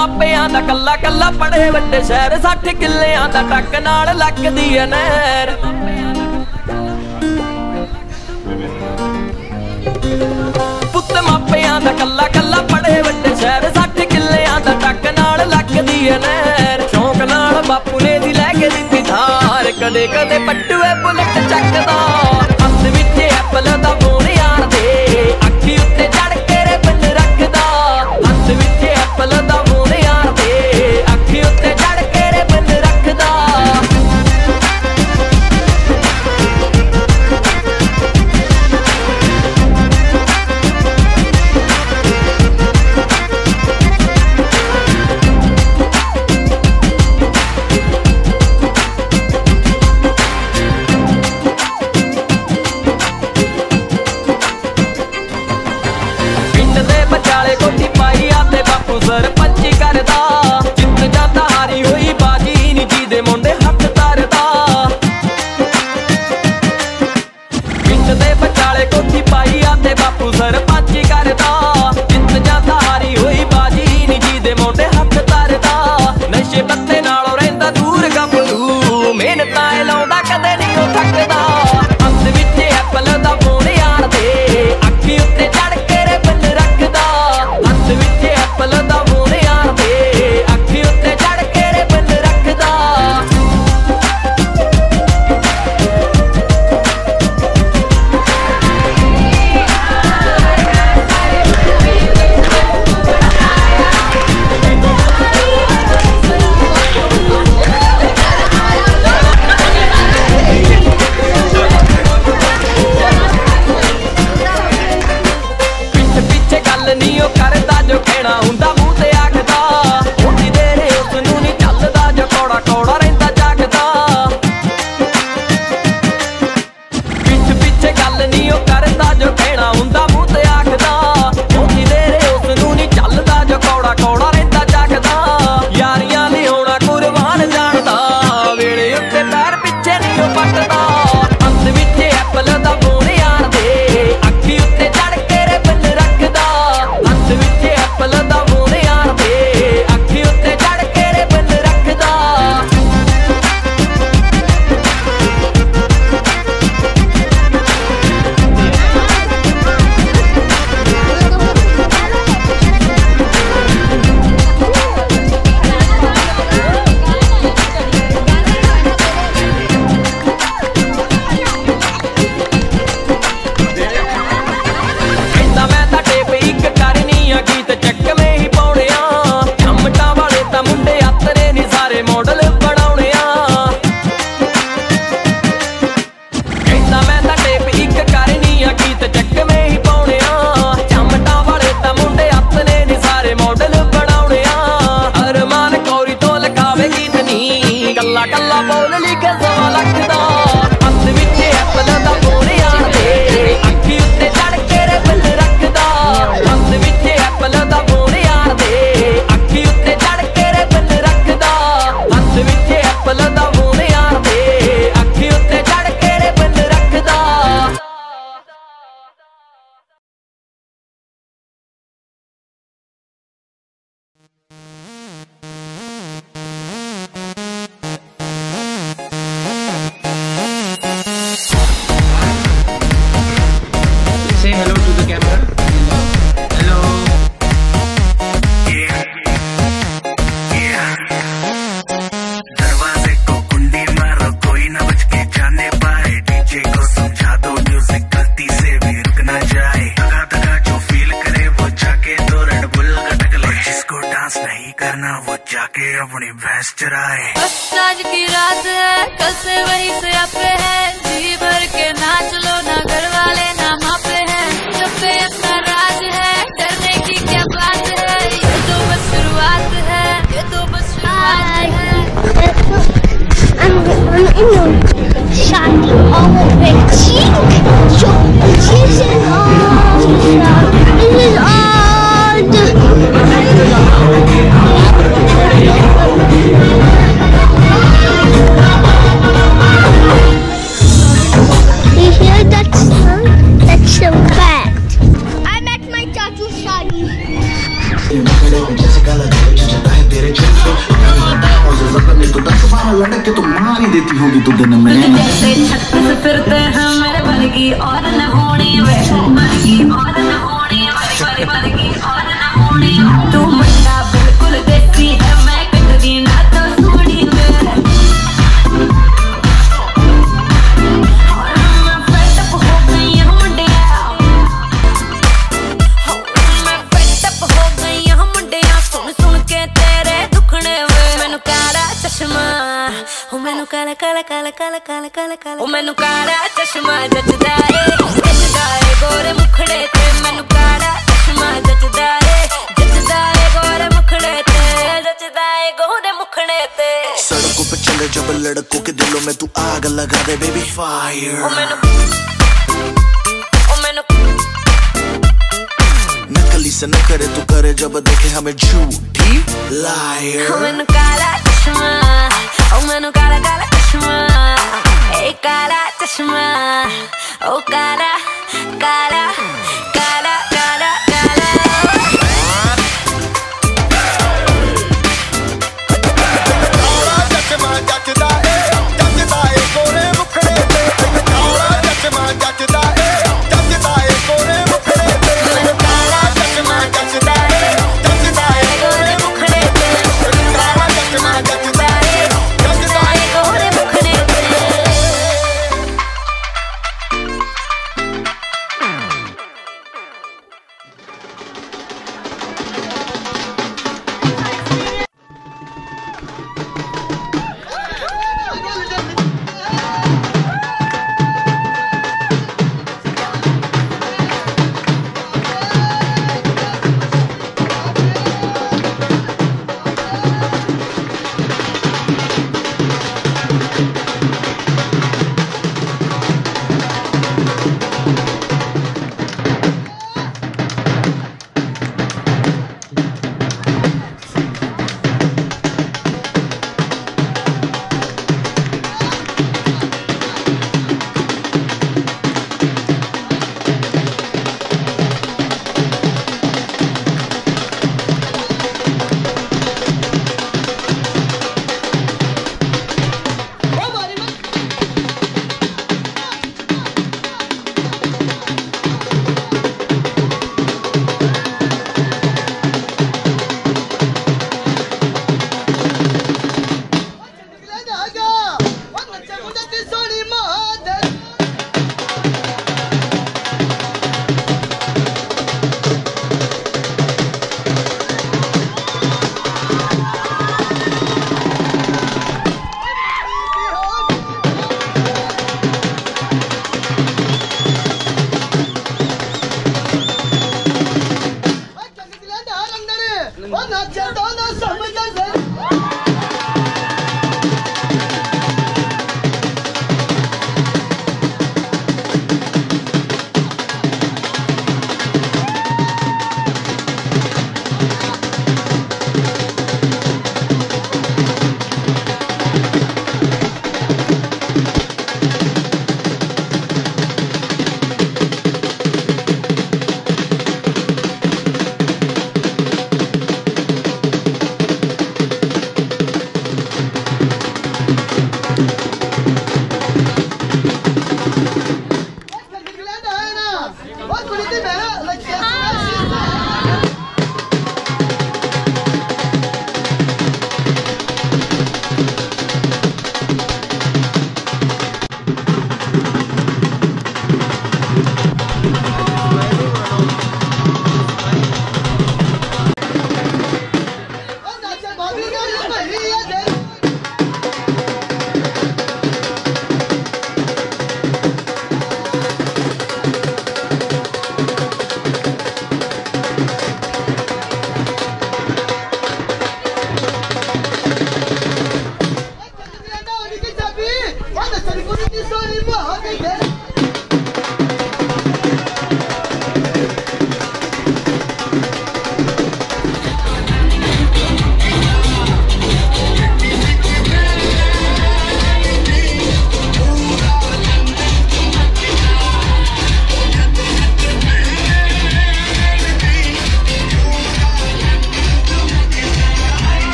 ਮਾਪਿਆਂ ਦਾ ਕੱਲਾ ਕੱਲਾ ਪੜੇ ਵੱਡੇ ਸ਼ਹਿਰ 60 ਕਿੱਲੇ ਦਾ ਟੱਕ ਨਾਲ ਲੱਗਦੀ ਐ ਨਹਿਰ। ਪੁੱਤ ਮਾਪਿਆਂ ਦਾ ਕੱਲਾ ਕੱਲਾ ਪੜੇ ਵੱਡੇ ਸ਼ਹਿਰ 60 ਕਿੱਲਿਆਂ ਦਾ ਟੱਕ ਨਾਲ ਲੱਗਦੀ ਐ ਨਹਿਰ। ਸ਼ੌਂਕ ਨਾਲ ਬਾਪੂ ਨੇ ਦੀ ਲੈ ਕੇ ਦਿੱਤੀ ਥਾਰ ਕਦੇ ਕਦੇ ਪੱਟੂਏ ਬੁਲਟ ਚੱਕਦਾ। ਹੱਥ ਵਿੱਚ ਐਪਲ ਦਾ बच्चा के अपनी भैंस चराए आज की रात है कल से वही से आप है जी भर के नाच लो ना घर वाले ना मापे है जब पे अपना राज है डरने की क्या बात है ये तो बस शुरुआत है ये तो बस शुरुआत है काला जगह जता है तेरे चेहरे से मुझे तो दस बारह लड़के तो मार ही देती होगी तू दिन में। तू मंडा ਉਹ ਮੈਨੂੰ ਕਾਲਾ ਚਸ਼ਮਾ ਜੱਜਦਾ ਏ ਜੱਜਦਾ ਏ ਗੋਰੇ ਮੁਖੜੇ ਤੇ ਮੈਨੂੰ ਕਾਲਾ ਚਸ਼ਮਾ ਜੱਜਦਾ ਏ ਜੱਜਦਾ ਏ ਗੋਰੇ ਮੁਖੜੇ ਤੇ ਜੱਜਦਾ ਏ ਗੋਰੇ ਮੁਖੜੇ ਤੇ सड़कों पे चले जब लड़कों के दिलों में तू आग लगा दे बेबी ਉਹ फायर ਮੈਨੂੰ ਉਹ ਮੈਨੂੰ नकली से न करे तू करे जब देखे हमें झूठी ਉਹ लायर ਮੈਨੂੰ ਕਾਲਾ ਚਸ਼ਮਾ 手から手島おからからからから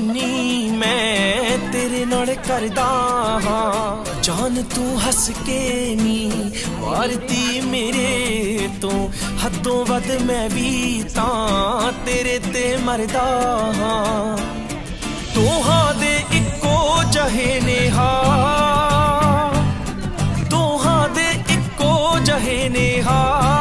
ਤੋਂ ਮੈਂ ਤੇਰੇ ਨਾਲ ਕਰਦਾ ਹਾਂ, ਜਾਨ ਤੂੰ ਹੱਸ ਕੇ ਨੀ ਵਾਰਤੀ ਮੇਰੇ ਤੋਂ। ਹੱਦੋਂ ਵੱਧ ਮੈਂ ਵੀ ਤਾਂ ਤੇਰੇ ਤੇ ਮਰਦਾ ਹਾਂ। ਦੋਹਾਂ ਦੇ ਇੱਕੋ ਜਹੇ ਨੇਹਾ। ਦੋਹਾਂ ਦੇ ਇੱਕੋ ਜਹੇ ਨੇਹਾ।